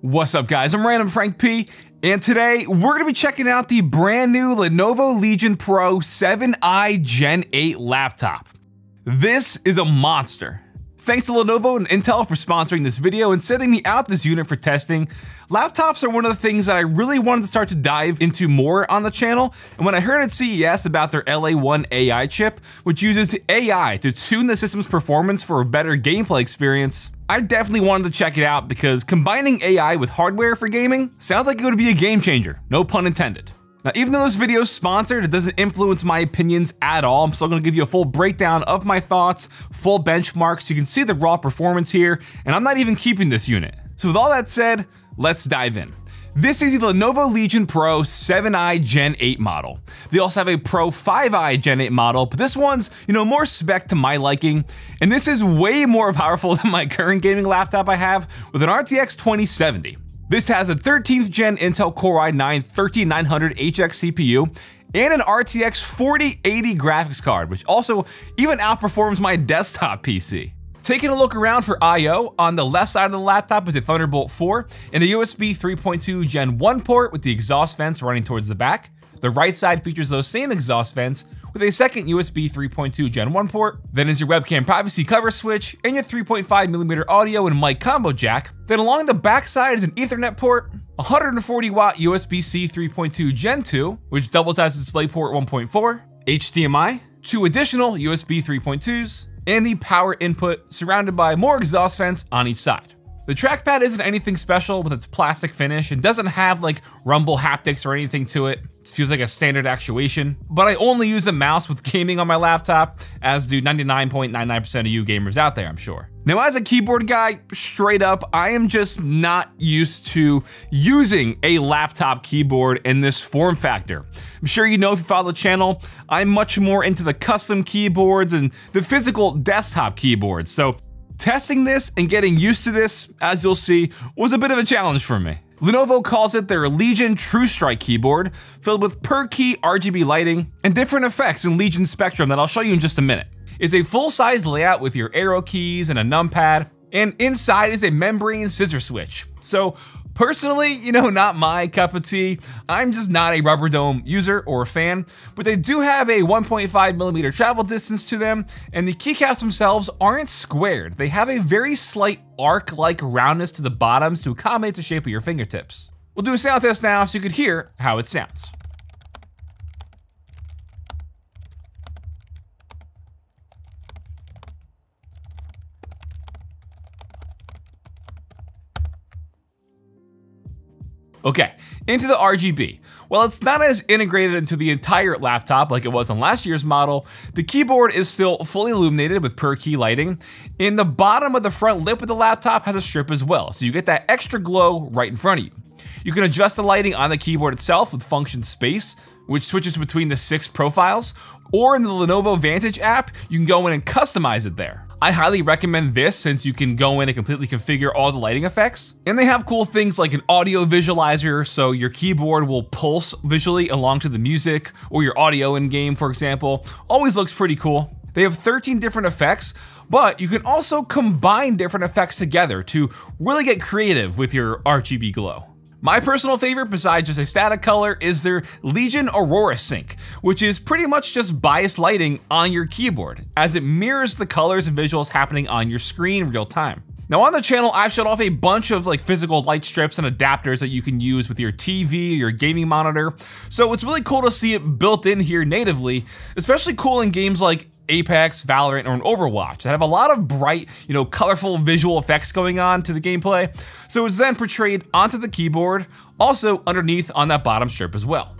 What's up guys, I'm Random Frank P, and today we're to be checking out the brand new Lenovo Legion Pro 7i Gen 8 laptop. This is a monster. Thanks to Lenovo and Intel for sponsoring this video and sending me out this unit for testing. Laptops are one of the things that I really wanted to start to dive into more on the channel, and when I heard at CES about their LA1 AI chip, which uses AI to tune the system's performance for a better gameplay experience, I definitely wanted to check it out because combining AI with hardware for gaming sounds like it would be a game changer, no pun intended. Now, even though this video is sponsored, it doesn't influence my opinions at all. I'm still gonna give you a full breakdown of my thoughts, full benchmarks, you can see the raw performance here, and I'm not even keeping this unit. So with all that said, let's dive in. This is the Lenovo Legion Pro 7i Gen 8 model. They also have a Pro 5i Gen 8 model, but this one's, you know, more spec to my liking, and this is way more powerful than my current gaming laptop I have with an RTX 2070. This has a 13th gen Intel Core i9 13900HX CPU and an RTX 4080 graphics card, which also even outperforms my desktop PC. Taking a look around for I.O., on the left side of the laptop is a Thunderbolt 4 and a USB 3.2 Gen 1 port with the exhaust vents running towards the back. The right side features those same exhaust vents with a second USB 3.2 Gen 1 port. Then is your webcam privacy cover switch and your 3.5mm audio and mic combo jack. Then along the back side is an ethernet port, 140 watt USB-C 3.2 Gen 2, which doubles as DisplayPort 1.4, HDMI, two additional USB 3.2s, and the power input surrounded by more exhaust vents on each side. The trackpad isn't anything special with its plastic finish and doesn't have like rumble haptics or anything to it. It feels like a standard actuation, but I only use a mouse with gaming on my laptop, as do 99.99% of you gamers out there, I'm sure. Now, as a keyboard guy, straight up, I am just not used to using a laptop keyboard in this form factor. I'm sure you know if you follow the channel, I'm much more into the custom keyboards and the physical desktop keyboards, so Testing this and getting used to this, as you'll see, was a bit of a challenge for me. Lenovo calls it their Legion True Strike keyboard, filled with per key RGB lighting and different effects in Legion Spectrum that I'll show you in just a minute. It's a full-size layout with your arrow keys and a numpad, and inside is a membrane scissor switch. So Personally, you know, not my cup of tea. I'm just not a rubber dome user or fan, but they do have a 1.5 millimeter travel distance to them, and the keycaps themselves aren't squared. They have a very slight arc-like roundness to the bottoms to accommodate the shape of your fingertips. We'll do a sound test now so you could hear how it sounds. Okay, into the RGB. While it's not as integrated into the entire laptop like it was on last year's model, the keyboard is still fully illuminated with per key lighting, and the bottom of the front lip of the laptop has a strip as well, so you get that extra glow right in front of you. You can adjust the lighting on the keyboard itself with function space, which switches between the six profiles, or in the Lenovo Vantage app, you can go in and customize it there. I highly recommend this since you can go in and completely configure all the lighting effects. And they have cool things like an audio visualizer, so your keyboard will pulse visually along to the music, or your audio in game, for example. Always looks pretty cool. They have 13 different effects, but you can also combine different effects together to really get creative with your RGB glow. My personal favorite, besides just a static color, is their Legion Aurora Sync, which is pretty much just biased lighting on your keyboard, as it mirrors the colors and visuals happening on your screen in real time. Now on the channel, I've showed off a bunch of like physical light strips and adapters that you can use with your TV, your gaming monitor. So it's really cool to see it built in here natively, especially cool in games like Apex, Valorant, or an Overwatch that have a lot of bright, you know, colorful visual effects going on to the gameplay. So it's then portrayed onto the keyboard, also underneath on that bottom strip as well.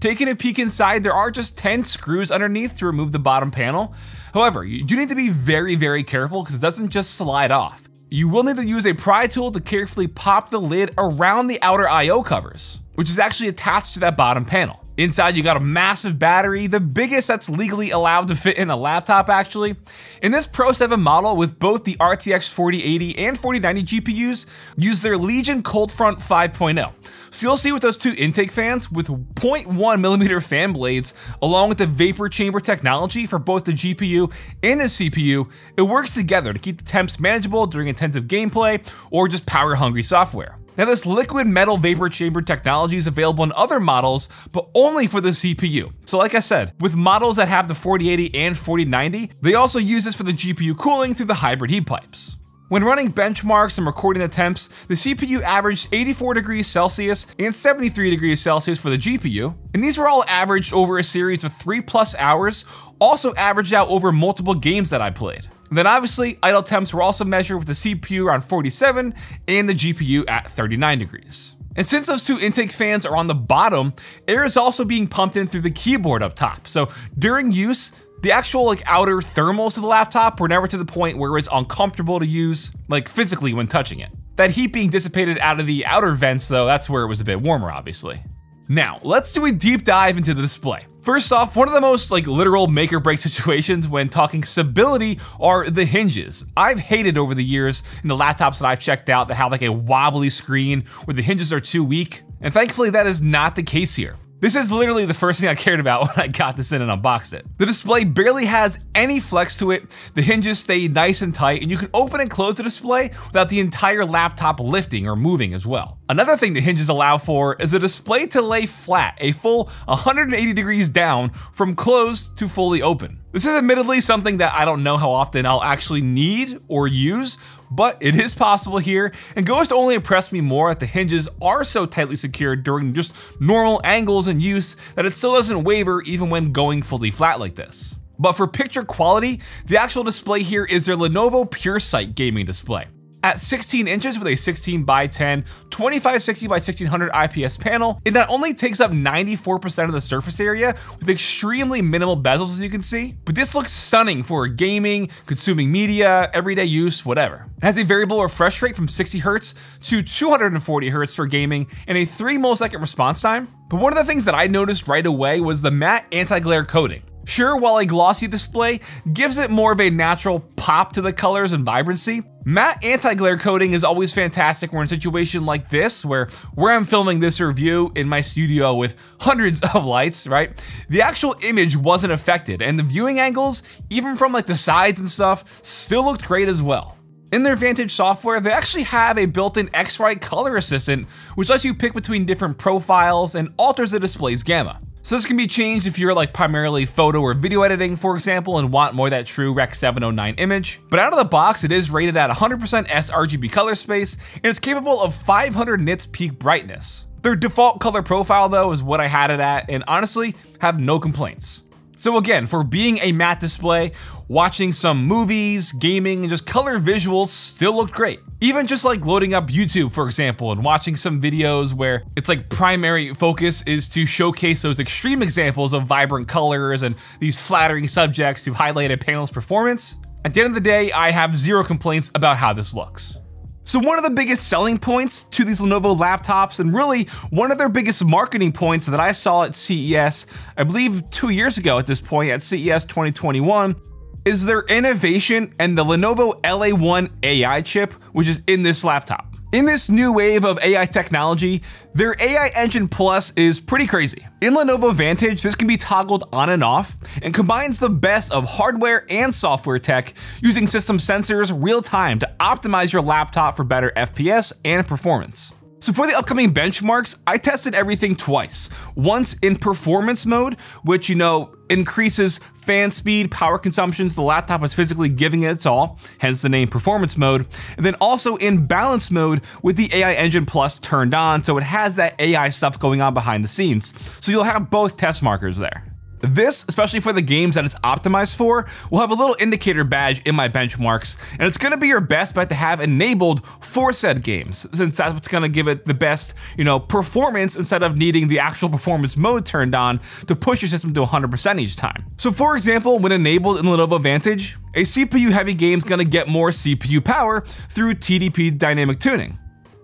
Taking a peek inside, there are just 10 screws underneath to remove the bottom panel. However, you do need to be very, very careful because it doesn't just slide off. You will need to use a pry tool to carefully pop the lid around the outer I.O. covers, which is actually attached to that bottom panel. Inside, you got a massive battery, the biggest that's legally allowed to fit in a laptop, actually. In this Pro 7 model, with both the RTX 4080 and 4090 GPUs, use their Legion ColdFront 5.0. So you'll see with those two intake fans with 0.1 millimeter fan blades, along with the vapor chamber technology for both the GPU and the CPU, it works together to keep the temps manageable during intensive gameplay or just power hungry software. Now this liquid metal vapor chamber technology is available in other models, but only for the CPU. So like I said, with models that have the 4080 and 4090, they also use this for the GPU cooling through the hybrid heat pipes. When running benchmarks and recording the temps, the CPU averaged 84 degrees Celsius and 73 degrees Celsius for the GPU, and these were all averaged over a series of 3 plus hours, also averaged out over multiple games that I played. And then obviously, idle temps were also measured with the CPU around 47 and the GPU at 39 degrees. And since those two intake fans are on the bottom, air is also being pumped in through the keyboard up top. So during use, the actual like outer thermals of the laptop were never to the point where it was uncomfortable to use, like physically when touching it. That heat being dissipated out of the outer vents though, that's where it was a bit warmer obviously. Now, let's do a deep dive into the display. First off, one of the most like literal make or break situations when talking stability are the hinges. I've hated over the years in the laptops that I've checked out that have like a wobbly screen where the hinges are too weak. And thankfully that is not the case here. This is literally the first thing I cared about when I got this in and unboxed it. The display barely has any flex to it, the hinges stay nice and tight, and you can open and close the display without the entire laptop lifting or moving as well. Another thing the hinges allow for is a display to lay flat, a full 180 degrees down from closed to fully open. This is admittedly something that I don't know how often I'll actually need or use, but it is possible here and goes to only impress me more that the hinges are so tightly secured during just normal angles and use that it still doesn't waver even when going fully flat like this. But for picture quality, the actual display here is their Lenovo PureSight gaming display at 16 inches with a 16 by 10, 2560 by 1600 IPS panel. It not only takes up 94% of the surface area with extremely minimal bezels as you can see, but this looks stunning for gaming, consuming media, everyday use, whatever. It has a variable refresh rate from 60 Hz to 240 Hz for gaming and a 3 millisecond response time. But one of the things that I noticed right away was the matte anti-glare coating. Sure, while a glossy display gives it more of a natural pop to the colors and vibrancy, matte anti-glare coating is always fantastic when in a situation like this, where where I'm filming this review in my studio with hundreds of lights, right? The actual image wasn't affected, and the viewing angles, even from like the sides and stuff, still looked great as well. In their Vantage software, they actually have a built-in X-Rite color assistant, which lets you pick between different profiles and alters the display's gamma. So this can be changed if you're like primarily photo or video editing, for example, and want more that true Rec 709 image. But out of the box, it is rated at 100% sRGB color space, and it's capable of 500 nits peak brightness. Their default color profile though is what I had it at, and honestly, have no complaints. So again, for being a matte display, watching some movies, gaming, and just color visuals still looked great. Even just like loading up YouTube, for example, and watching some videos where it's like primary focus is to showcase those extreme examples of vibrant colors and these flattering subjects to highlight a panel's performance. At the end of the day, I have zero complaints about how this looks. So one of the biggest selling points to these Lenovo laptops, and really one of their biggest marketing points that I saw at CES, I believe two years ago at this point at CES 2021, is their innovation and the Lenovo LA1 AI chip, which is in this laptop. In this new wave of AI technology, their AI Engine Plus is pretty crazy. In Lenovo Vantage, this can be toggled on and off and combines the best of hardware and software tech using system sensors real time to optimize your laptop for better FPS and performance. So for the upcoming benchmarks, I tested everything twice. Once in performance mode, which, you know, increases fan speed, power consumption, so the laptop is physically giving it its all, hence the name performance mode. And then also in balance mode with the AI Engine Plus turned on, so it has that AI stuff going on behind the scenes. So you'll have both test markers there. This, especially for the games that it's optimized for, will have a little indicator badge in my benchmarks, and it's gonna be your best bet to have enabled for said games, since that's what's gonna give it the best, you know, performance instead of needing the actual performance mode turned on to push your system to 100% each time. So for example, when enabled in Lenovo Vantage, a CPU heavy game is gonna get more CPU power through TDP dynamic tuning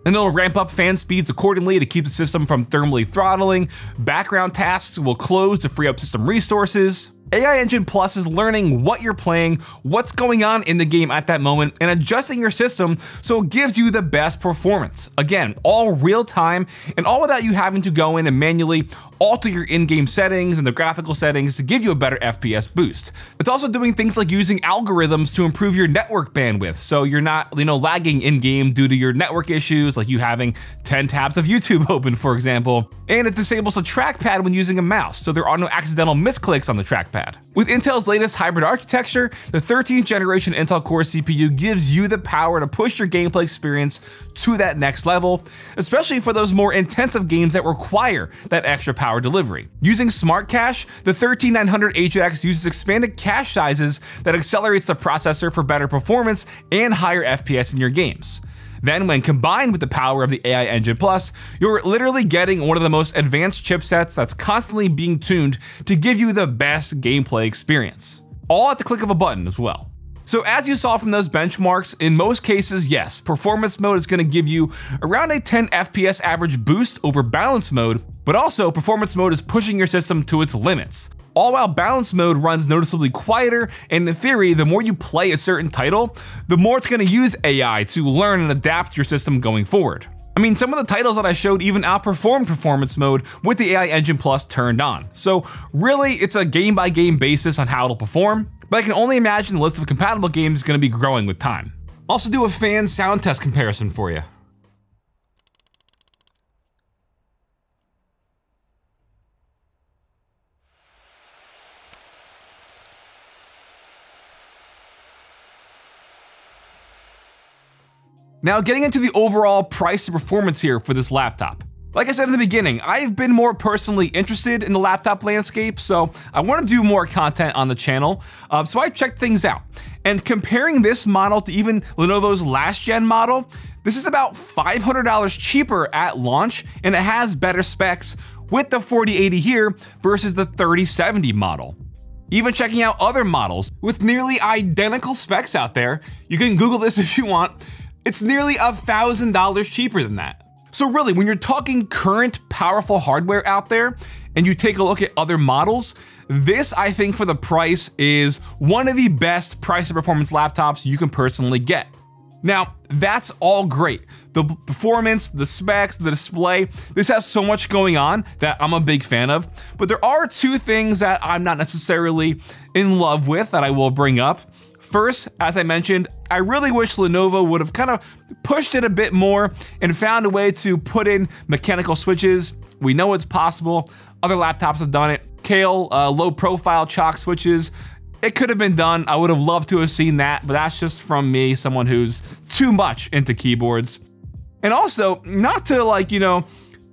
and it'll ramp up fan speeds accordingly to keep the system from thermally throttling. Background tasks will close to free up system resources. AI Engine Plus is learning what you're playing, what's going on in the game at that moment, and adjusting your system so it gives you the best performance. Again, all real time and all without you having to go in and manually alter your in-game settings and the graphical settings to give you a better FPS boost. It's also doing things like using algorithms to improve your network bandwidth so you're not, you know, lagging in-game due to your network issues like you having 10 tabs of YouTube open, for example. And it disables the trackpad when using a mouse, so there are no accidental misclicks on the trackpad. With Intel's latest hybrid architecture, the 13th generation Intel Core CPU gives you the power to push your gameplay experience to that next level, especially for those more intensive games that require that extra power delivery. Using Smart Cache, the 13900HX uses expanded cache sizes that accelerates the processor for better performance and higher FPS in your games. Then when combined with the power of the AI Engine Plus, you're literally getting one of the most advanced chipsets that's constantly being tuned to give you the best gameplay experience. All at the click of a button as well. So as you saw from those benchmarks, in most cases, yes, performance mode is going to give you around a 10 FPS average boost over balance mode, but also performance mode is pushing your system to its limits all while balance mode runs noticeably quieter, and in theory, the more you play a certain title, the more it's going to use AI to learn and adapt your system going forward. I mean, some of the titles that I showed even outperformed performance mode with the AI Engine Plus turned on. So really, it's a game by game basis on how it'll perform, but I can only imagine the list of compatible games is going to be growing with time. Also do a fan sound test comparison for you. Now getting into the overall price to performance here for this laptop. Like I said in the beginning, I've been more personally interested in the laptop landscape, so I want to do more content on the channel. Uh, so I checked things out. And comparing this model to even Lenovo's last gen model, this is about $500 cheaper at launch, and it has better specs with the 4080 here versus the 3070 model. Even checking out other models with nearly identical specs out there, you can Google this if you want, it's nearly a $1,000 cheaper than that. So really, when you're talking current powerful hardware out there, and you take a look at other models, this I think for the price is one of the best price to performance laptops you can personally get. Now, that's all great. The performance, the specs, the display, this has so much going on that I'm a big fan of, but there are two things that I'm not necessarily in love with that I will bring up. First, as I mentioned, I really wish Lenovo would have kind of pushed it a bit more and found a way to put in mechanical switches. We know it's possible. Other laptops have done it. Kailh, uh, low profile choc switches. It could have been done. I would have loved to have seen that, but that's just from me, someone who's too much into keyboards. And also, not to like, you know,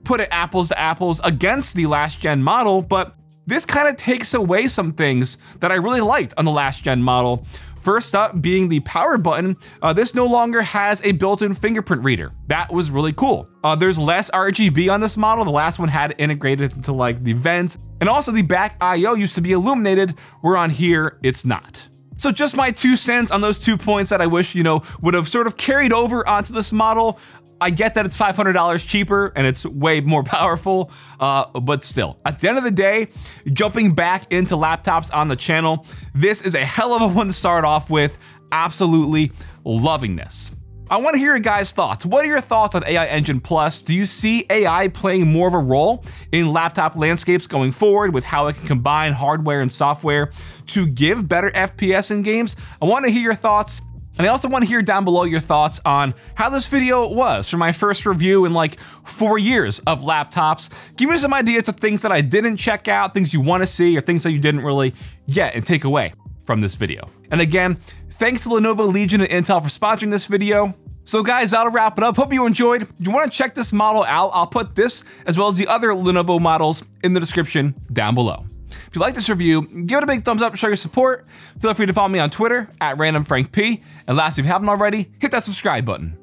put it apples to apples against the last gen model, but this kind of takes away some things that I really liked on the last gen model. First up being the power button, uh, this no longer has a built-in fingerprint reader. That was really cool. Uh, there's less RGB on this model. The last one had integrated into like the vent. And also the back IO used to be illuminated, where on here, it's not. So just my two cents on those two points that I wish, you know, would have sort of carried over onto this model. I get that it's $500 cheaper and it's way more powerful, uh, but still, at the end of the day, jumping back into laptops on the channel, this is a hell of a one to start off with. Absolutely loving this. I want to hear your guys' thoughts. What are your thoughts on AI Engine Plus? Do you see AI playing more of a role in laptop landscapes going forward with how it can combine hardware and software to give better FPS in games? I want to hear your thoughts. And I also want to hear down below your thoughts on how this video was for my first review in like four years of laptops. Give me some ideas of things that I didn't check out, things you want to see, or things that you didn't really get and take away from this video. And again, thanks to Lenovo Legion and Intel for sponsoring this video. So guys, that'll wrap it up. Hope you enjoyed. If you want to check this model out, I'll put this as well as the other Lenovo models in the description down below. If you like this review, give it a big thumbs up, to show your support. Feel free to follow me on Twitter at randomfrankp. And last, if you haven't already, hit that subscribe button.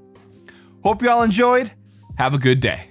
Hope you all enjoyed. Have a good day.